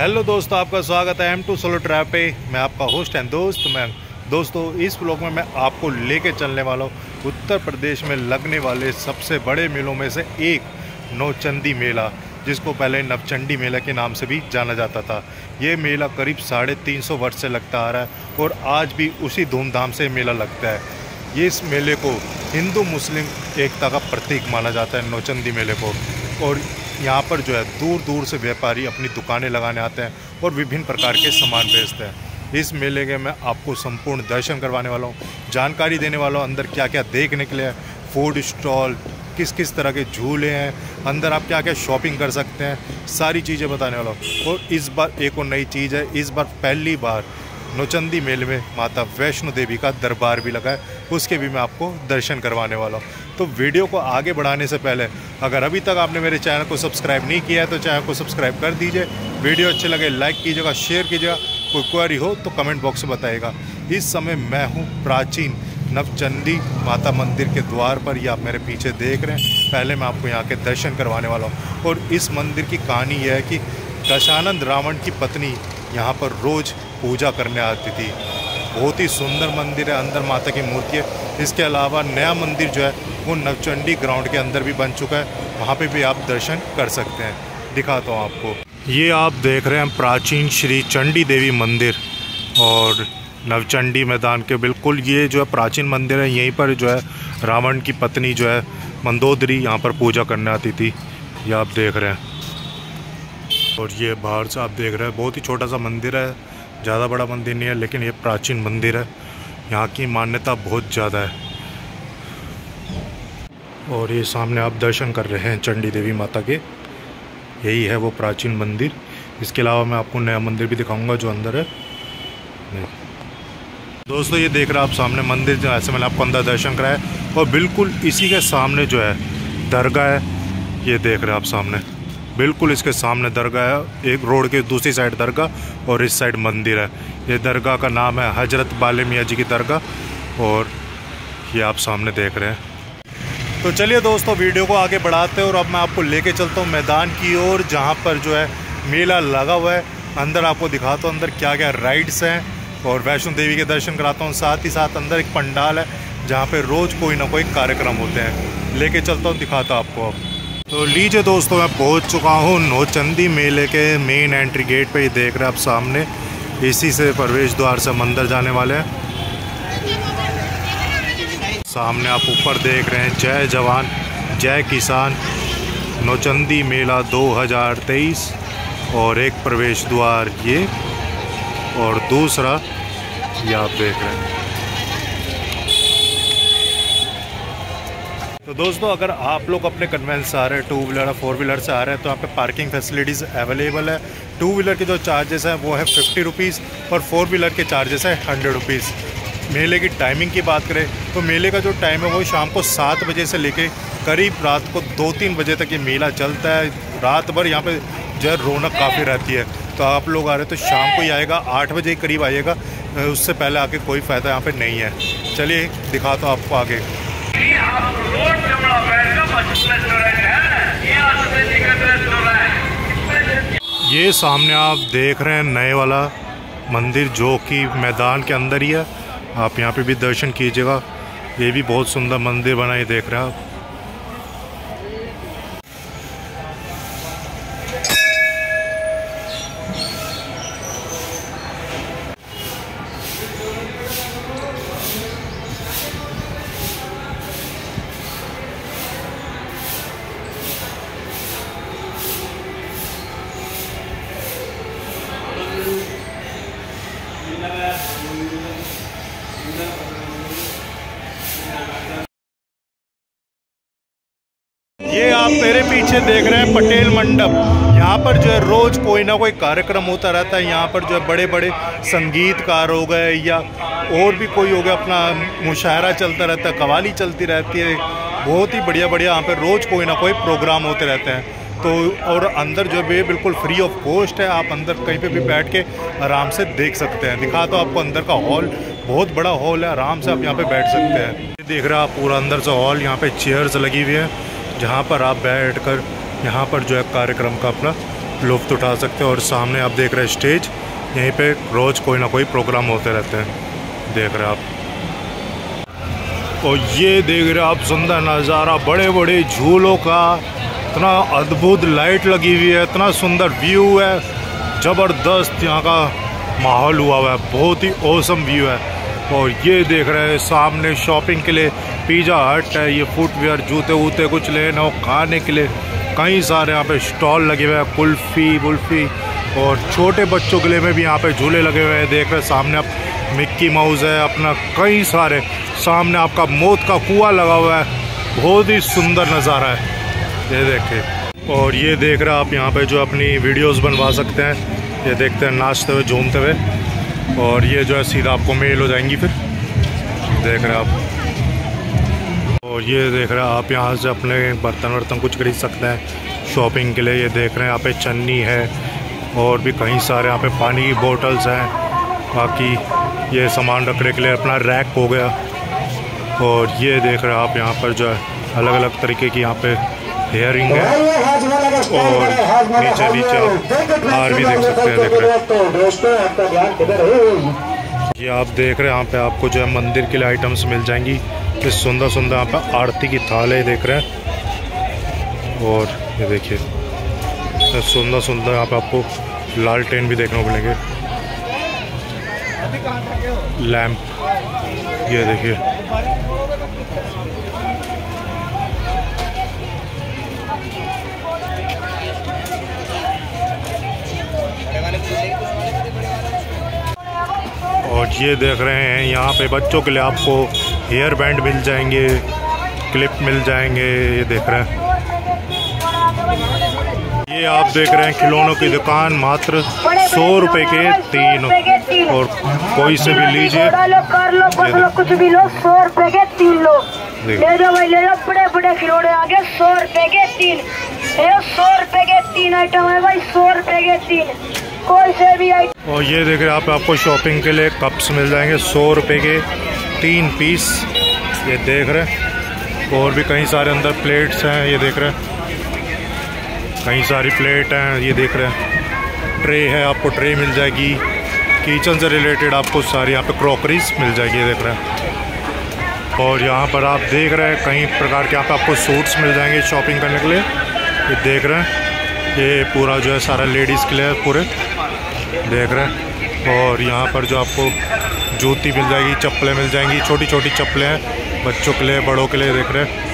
Hello दोस्तों, आपका स्वागत है एम टू सोलो ट्रैप पे। मैं आपका होस्ट एंड दोस्त, मैं दोस्तों, इस ब्लॉग में मैं आपको लेके चलने वाला हूँ उत्तर प्रदेश में लगने वाले सबसे बड़े मेलों में से एक नौचंदी मेला, जिसको पहले नवचंडी मेला के नाम से भी जाना जाता था। ये मेला करीब साढ़े तीन सौ वर्ष से लगता आ रहा है और आज भी उसी धूमधाम से मेला लगता है। ये इस मेले को हिंदू मुस्लिम एकता का प्रतीक माना जाता है नौचंदी मेले को और यहाँ पर जो है दूर दूर से व्यापारी अपनी दुकानें लगाने आते हैं और विभिन्न प्रकार के सामान बेचते हैं। इस मेले के मैं आपको संपूर्ण दर्शन करवाने वाला हूँ। जानकारी देने वाला हूँ, अंदर क्या क्या देखने के लिए फ़ूड स्टॉल किस किस तरह के झूले हैं, अंदर आप क्या क्या शॉपिंग कर सकते हैं, सारी चीज़ें बताने वाला हूँ। और इस बार, एक और नई चीज़ है, इस बार पहली बार नौचंदी मेले में माता वैष्णो देवी का दरबार भी लगा है। उसके भी मैं आपको दर्शन करवाने वाला हूँ। तो वीडियो को आगे बढ़ाने से पहले, अगर अभी तक आपने मेरे चैनल को सब्सक्राइब नहीं किया है तो चैनल को सब्सक्राइब कर दीजिए। वीडियो अच्छे लगे, लाइक कीजिएगा, शेयर कीजिएगा। कोई क्वारी हो तो कमेंट बॉक्स में बताएगा इस समय मैं हूँ प्राचीन नवचंदी माता मंदिर के द्वार पर। ये आप मेरे पीछे देख रहे हैं। पहले मैं आपको यहाँ के दर्शन करवाने वाला हूँ। और इस मंदिर की कहानी यह है कि दशानंद रावण की पत्नी यहाँ पर रोज़ पूजा करने आती थी। बहुत ही सुंदर मंदिर है, अंदर माता की मूर्ति है। इसके अलावा नया मंदिर जो है, वो नवचंडी ग्राउंड के अंदर भी बन चुका है। वहाँ पे भी आप दर्शन कर सकते हैं। दिखाता हूँ आपको। ये आप देख रहे हैं प्राचीन श्री चंडी देवी मंदिर और नवचंडी मैदान के बिल्कुल ये जो है प्राचीन मंदिर है, यहीं पर जो है रावण की पत्नी जो है मंदोदरी यहाँ पर पूजा करने आती थी। ये आप देख रहे हैं। और ये बाहर से आप देख रहे हैं, बहुत ही छोटा सा मंदिर है। ज़्यादा बड़ा मंदिर नहीं है, लेकिन ये प्राचीन मंदिर है। यहाँ की मान्यता बहुत ज़्यादा है। और ये सामने आप दर्शन कर रहे हैं चंडी देवी माता के। यही है वो प्राचीन मंदिर। इसके अलावा मैं आपको नया मंदिर भी दिखाऊँगा जो अंदर है। दोस्तों, ये देख रहे हैं आप सामने मंदिर, जो ऐसे मैंने आपको अंदर दर्शन कराया। और बिल्कुल इसी के सामने जो है, दरगाह है। ये देख रहे आप सामने। बिल्कुल इसके सामने दरगाह है, एक रोड के दूसरी साइड दरगाह और इस साइड मंदिर है। ये दरगाह का नाम है हज़रत बाले मियाँ जी की दरगाह और ये आप सामने देख रहे हैं। तो चलिए दोस्तों, वीडियो को आगे बढ़ाते हैं और अब मैं आपको लेके चलता हूँ मैदान की ओर, जहाँ पर जो है मेला लगा हुआ है। अंदर आपको दिखाता हूँ अंदर क्या क्या राइड्स हैं और वैष्णो देवी के दर्शन कराता हूँ। साथ ही साथ अंदर एक पंडाल है, जहाँ पर रोज़ कोई ना कोई कार्यक्रम होते हैं। लेके चलता हूँ, दिखाता आपको अब। तो लीजिए दोस्तों, मैं पहुँच चुका हूँ नौचंदी मेले के मेन एंट्री गेट पे। ही देख रहे हैं आप सामने। इसी से प्रवेश द्वार से मंदिर जाने वाले हैं। सामने आप ऊपर देख रहे हैं, जय जवान, जय किसान। नौचंदी मेला 2023 और एक प्रवेश द्वार ये। और दूसरा ये आप देख रहे हैं। तो दोस्तों, अगर आप लोग अपने कन्वेंस से आ रहे हैं टू व्हीलर फोर व्हीलर से आ रहे हैं तो यहाँ पे पार्किंग फैसिलिटीज़ अवेलेबल है। टू व्हीलर के जो चार्जेस हैं, वो है फिफ्टी रुपीज़ और फोर व्हीलर के चार्जेस हैं हंड्रेड रुपीज़ मेले की टाइमिंग की बात करें तो मेले का जो टाइम है, वो शाम को सात बजे से लेके करीब रात को दो तीन बजे तक ये मेला चलता है। रात भर यहाँ पर जो है रौनक काफ़ी रहती है। तो आप लोग आ रहे तो शाम को ही आएगा, आठ बजे करीब आइएगा उससे पहले आके कोई फ़ायदा यहाँ पर नहीं है। चलिए, दिखाता हूँ आपको आगे। ये सामने आप देख रहे हैं नए वाला मंदिर जो कि मैदान के अंदर ही है। आप यहाँ पे भी दर्शन कीजिएगा। ये भी बहुत सुंदर मंदिर बना ही, देख रहे हैं आप। ये आप मेरे पीछे देख रहे हैं पटेल मंडप। यहाँ पर जो है रोज़ कोई ना कोई कार्यक्रम होता रहता है। यहाँ पर जो है बड़े बड़े संगीतकार हो गए या और भी कोई हो गया, अपना मुशायरा चलता रहता है, कवाली चलती रहती है। बहुत ही बढ़िया बढ़िया यहाँ पर रोज़ कोई ना कोई प्रोग्राम होते रहते हैं। तो और अंदर जो है, बिल्कुल फ्री ऑफ़ कॉस्ट है। आप अंदर कहीं पे भी बैठ के आराम से देख सकते हैं। दिखा तो आपको अंदर का हॉल बहुत बड़ा हॉल है। आराम से आप यहाँ पे बैठ सकते हैं। देख रहे आप पूरा अंदर से हॉल यहाँ पे चेयर्स लगी हुई है। जहाँ पर आप बैठ कर यहाँ पर जो है कार्यक्रम का अपना लुफ्त उठा सकते हैं और सामने आप देख रहे हैं स्टेज, यहीं पे रोज़ कोई ना कोई प्रोग्राम होते रहते हैं। देख रहे आप। और ये देख रहे आप, सुंदर नज़ारा बड़े बड़े झूलों का इतना अद्भुत लाइट लगी हुई है, इतना सुंदर व्यू है। ज़बरदस्त यहाँ का माहौल हुआ हुआ है, बहुत ही औसम व्यू है। और ये देख रहे हैं सामने शॉपिंग के लिए पिज़्ज़ा हट है, ये फुटवेयर, जूते वूते कुछ लेना हो खाने के लिए कई सारे यहाँ पे स्टॉल लगे हुए हैं, कुल्फ़ी, वुल्फ़ी, और छोटे बच्चों के लिए में भी यहाँ पे झूले लगे हुए हैं, देख रहे हैं सामने आप मिक्की माउस है, अपना कई सारे, सामने आपका मौत का कुआ लगा हुआ है, बहुत ही सुंदर नज़ारा है, ये देखिए, और ये देख रहे आप यहाँ पे जो अपनी वीडियोस बनवा सकते हैं, ये देखते हैं नाचते हुए, झूमते हुए और ये जो है सीधा आपको मेल हो जाएँगी फिर। देख रहे हैं आप। और ये देख रहे हैं आप यहाँ से अपने बर्तन वर्तन कुछ खरीद सकते हैं शॉपिंग के लिए। ये देख रहे हैं यहाँ पे चन्नी है और भी कई सारे यहाँ पे पानी की बोटल्स हैं। बाकी ये सामान रखने के लिए अपना रैक हो गया। और ये देख रहे हैं आप यहाँ पर जो है अलग अलग तरीके की यहाँ पे हेयरिंग है और नीचे नीचे हार भी देख सकते हैं देख रहे हैं? ये आप देख रहे हैं यहाँ पे आपको जो है मंदिर के लिए आइटम्स मिल जाएँगी। ये सुंदर सुंदर यहाँ पे आरती की थाल है देख रहे हैं। और ये देखिए सुंदर सुंदर यहाँ पे आपको लाल टेन भी देखने को मिलेंगे। लैम्प ये देखिए। और ये देख रहे हैं यहाँ पे बच्चों के लिए आपको हेयर बैंड मिल जाएँगे क्लिप मिल जाएँगे ये देख रहे हैं। ये आप देख रहे हैं खिलौनों की दुकान मात्र सौ रुपए के तीन और कोई से भी लीजिए। कुछ भी लो सौ रुपए के तीन लो। ले लो भाई ले लो बड़े बड़े खिलौने आगे सौ रुपए के तीन। सौ रुपए के तीन आइटम है भाई सौ रुपए के तीन। कोई से भी आइटम और ये देख रहे आप, आपको शॉपिंग के लिए कप्स मिल जाएँगे, सौ रुपए के तीन पीस ये देख रहे हैं। और भी कई सारे अंदर प्लेट्स हैं, ये देख रहे हैं। कई सारी प्लेट हैं, ये देख रहे हैं। ट्रे है, आपको ट्रे मिल जाएगी। किचन से रिलेटेड आपको सारी यहाँ पे क्रॉकरीज मिल जाएगी, ये देख रहे हैं। और यहाँ पर आप देख रहे हैं, कई प्रकार के यहाँ पे आपको सूट्स मिल जाएँगे शॉपिंग करने के लिए। ये देख रहे हैं। ये पूरा जो है सारा लेडीज़ के लिए पूरे। देख रहे हैं। और यहाँ पर जो आपको जूती मिल जाएगी, चप्पलें मिल जाएँगी छोटी छोटी चप्पलें हैं। बच्चों के लिए, बड़ों के लिए देख रहे हैं।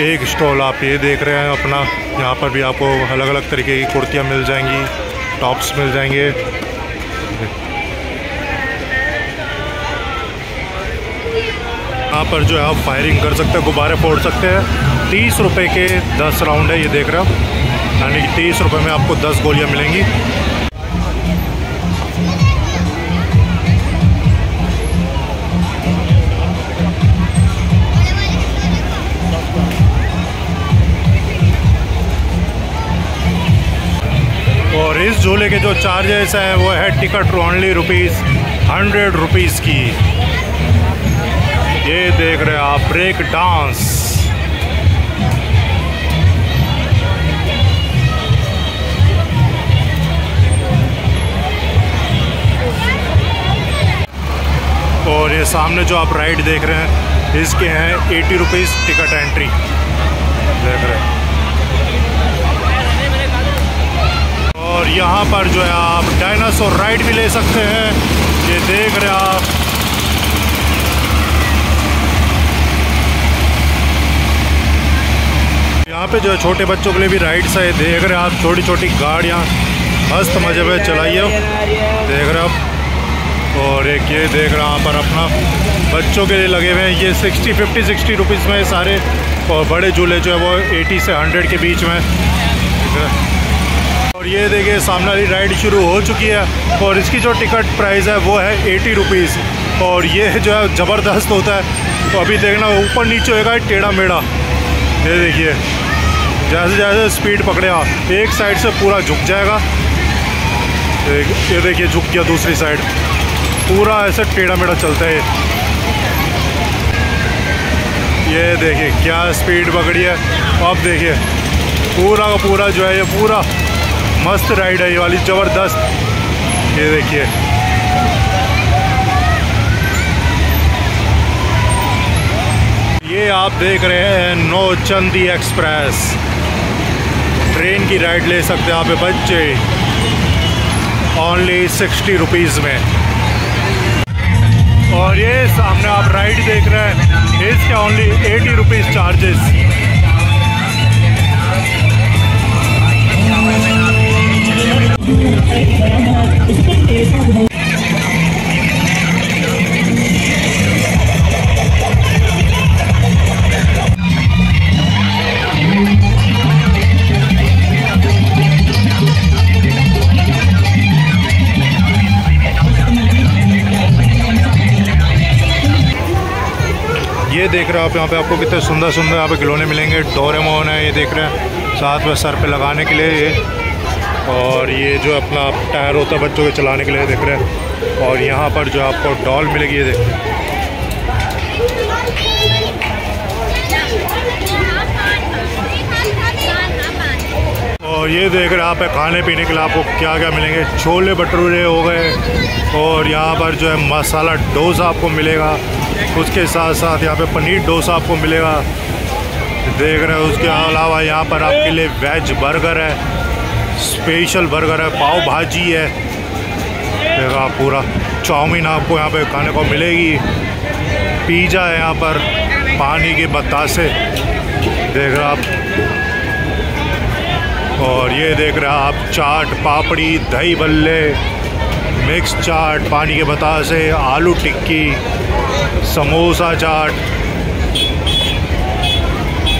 एक स्टॉल आप ये देख रहे हैं अपना। यहाँ पर भी आपको अलग अलग तरीके की कुर्तियाँ मिल जाएँगी, टॉप्स मिल जाएँगे। यहाँ पर जो है आप फायरिंग कर सकते हैं, गुब्बारे फोड़ सकते हैं। तीस रुपये के दस राउंड है, ये देख रहे हो। यानी कि तीस रुपये में आपको दस गोलियाँ मिलेंगी। इस झूले के जो चार्जेस हैं, वो है ticket only rupees hundred rupees की। ये देख रहे हैं आप ब्रेक डांस और ये सामने जो आप राइड देख रहे हैं, इसके हैं एटी रुपीज़ टिकट एंट्री देख रहे हैं। और यहाँ पर जो है आप डायनासोर राइड भी ले सकते हैं। ये देख रहे आप। यहाँ पे जो है छोटे बच्चों के लिए भी राइड्स है। देख रहे आप छोटी छोटी गाड़ियाँ। मस्त मज़े में चलाइए। देख रहे आप। और एक ये देख रहे हैं यहाँ पर अपना बच्चों के लिए लगे हुए हैं। ये सिक्सटी फिफ्टी सिक्सटी रुपीज़ में सारे और बड़े झूले जो है वो एटी से हंड्रेड के बीच में। और ये देखिए, सामने वाली राइड शुरू हो चुकी है और इसकी जो टिकट प्राइस है वो है एटी रुपीज़ और ये जो है ज़बरदस्त होता है। तो अभी देखना, ऊपर नीचे होएगा टेढ़ा मेढ़ा। ये देखिए, जैसे जैसे स्पीड पकड़े आप एक साइड से पूरा झुक जाएगा। ये देखिए, झुक गया दूसरी साइड पूरा ऐसे टेढ़ा मेढ़ा चलता है ये। देखिए, क्या स्पीड पकड़ी है। अब देखिए, पूरा का पूरा जो है, ये पूरा मस्त राइड है ये वाली, ज़बरदस्त। ये देखिए। ये आप देख रहे हैं नौचंदी एक्सप्रेस। ट्रेन की राइड ले सकते हैं आप बच्चे। ओनली सिक्सटी रुपीज़ में। और ये सामने आप राइड देख रहे हैं। इसके ओनली एटी रुपीज़ चार्जेस ये देख रहे हो आप यहाँ पे, आपको कितने सुंदर सुंदर यहाँ पे खिलौने मिलेंगे। डोरेमोन है, ये देख रहे हैं, साथ में सर पे लगाने के लिए ये। और ये जो अपना टायर होता है बच्चों के चलाने के लिए देख रहे हैं। और यहाँ पर जो आपको डॉल मिलेगी, ये देख। और ये देख रहे हैं आप, खाने पीने के लिए आपको क्या क्या मिलेंगे? छोले भटूरे हो गए, और यहाँ पर जो है मसाला डोसा आपको मिलेगा। उसके साथ साथ यहाँ पे पनीर डोसा आपको मिलेगा। देख रहे हैं, उसके अलावा यहाँ पर आपके लिए वेज बर्गर है। स्पेशल बर्गर है, पाव भाजी है। देखा पूरा चाउमीन आपको यहाँ पे खाने को मिलेगी। पिज़्ज़ा है यहाँ पर, पानी के बतासे। देख रहे आप? और ये देख रहे आप, चाट, पापड़ी, दही बल्ले, मिक्स चाट, पानी के बतासे, आलू टिक्की, समोसा चाट।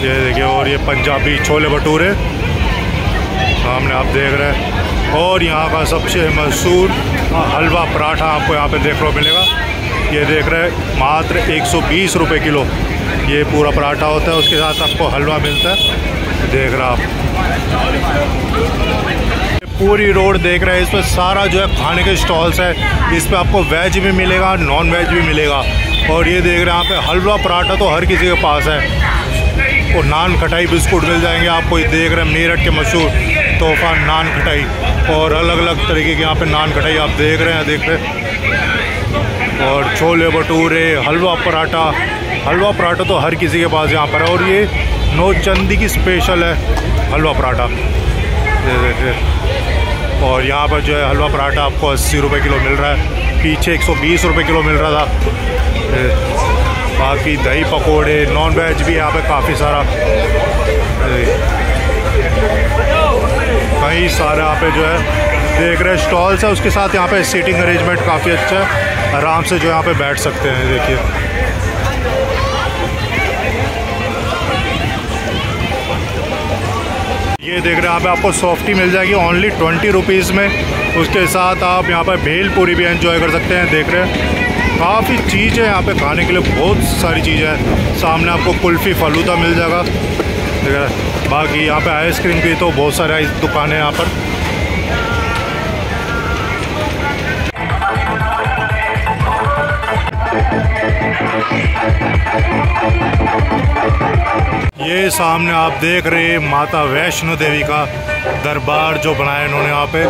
ये देखिए, और ये पंजाबी छोले भटूरे। सामने आप देख रहे हैं। और यहाँ का सबसे मशहूर हलवा पराठा आपको यहाँ पे देखने को मिलेगा। ये देख रहे हैं, मात्र 120 रुपए किलो। ये पूरा पराठा होता है, उसके साथ आपको हलवा मिलता है। देख रहे आप। पूरी रोड देख रहे हैं इस पर सारा जो है खाने के स्टॉल्स है। इस पर आपको वेज भी मिलेगा नॉन वेज भी मिलेगा। और ये देख रहे हैं, यहाँ पे हलवा पराठा तो हर किसी के पास है। और नान खटाई बिस्कुट मिल जाएँगे आपको, ये देख रहे हैं, मेरठ के मशहूर। तोहफा नान खटाई और अलग अलग तरीके के यहाँ पे नान खटाई आप देख रहे हैं, देख रहे और छोले भटूरे, हलवा पराठा हलवा पराठा तो हर किसी के पास यहाँ पर है और ये नौचंदी की स्पेशल है, हलवा पराठा। और यहाँ पर जो है हलवा पराठा आपको अस्सी रुपये किलो मिल रहा है, पीछे एक सौ बीस रुपये किलो मिल रहा था। बाकी दही पकोड़े नॉन वेज भी यहाँ पे काफ़ी सारा। कई सारे यहाँ पे जो है, देख रहे स्टॉल्स है उसके साथ यहाँ पे सीटिंग अरेंजमेंट काफ़ी अच्छा है। आराम से जो यहाँ पे बैठ सकते हैं, देखिए। ये देख रहे हैं, यहाँ पे आपको सॉफ्टी मिल जाएगी ओनली ट्वेंटी रुपीज़ में। उसके साथ आप यहाँ पर भेल पूरी भी एंजॉय कर सकते हैं, देख रहे हैं। काफ़ी चीज़ यहाँ पे खाने के लिए, बहुत सारी चीज़ें हैं। सामने आपको कुल्फ़ी फलूदा मिल जाएगा। ठीक है। बाकी यहाँ पे आइसक्रीम की तो बहुत सारे दुकान है यहाँ पर। ये सामने आप देख रहे हैं माता वैष्णो देवी का दरबार जो बनाया इन्होंने यहाँ पे,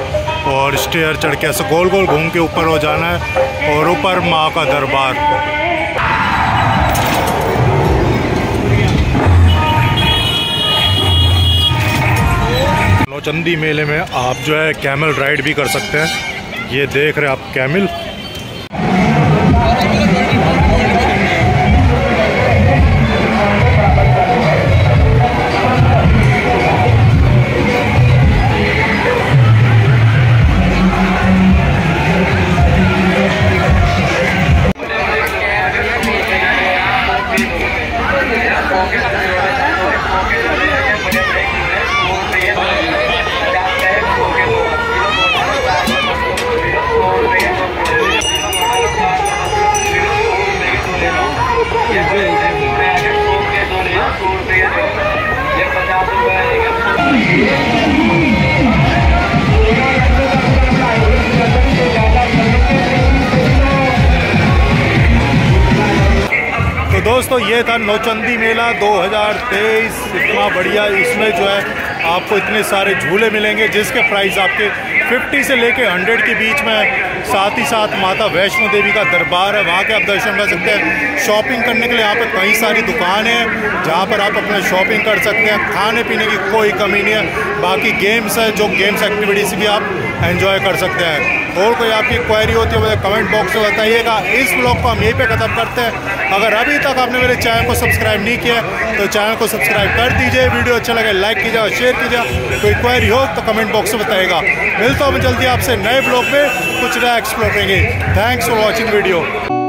और स्टेयर चढ़ के ऐसे गोल गोल घूम के ऊपर हो जाना है, और ऊपर माँ का दरबार। नौचंदी मेले में आप जो है कैमल राइड भी कर सकते हैं। ये देख रहे हैं आप कैमल दोस्तों, ये था नौचंदी मेला 2023 इतना बढ़िया इसमें जो है आपको इतने सारे झूले मिलेंगे, जिसके प्राइस आपके 50 से लेके 100 के बीच में साथ ही साथ माता वैष्णो देवी का दरबार है, वहाँ के आप दर्शन कर सकते हैं। शॉपिंग करने के लिए यहाँ पर कई सारी दुकान है, जहाँ पर आप अपना शॉपिंग कर सकते हैं। खाने पीने की कोई कमी नहीं है। बाकी गेम्स है, जो गेम्स एक्टिविटीज़ भी आप एंजॉय कर सकते हैं। और कोई आपकी क्वायरी होती है मुझे कमेंट बॉक्स में बताइएगा। इस ब्लॉग को हम यहीं पे ख़त्म करते हैं। अगर अभी तक आपने मेरे चैनल को सब्सक्राइब नहीं किया तो चैनल को सब्सक्राइब कर दीजिए। वीडियो अच्छा लगे लाइक कीजिए और शेयर कीजिए। कोई क्वायरी हो तो कमेंट बॉक्स में बताएगा मिलता हूँ जल्दी आपसे नए ब्लॉग में। कुछ नया एक्सप्लोर करेंगे। Thanks for watching video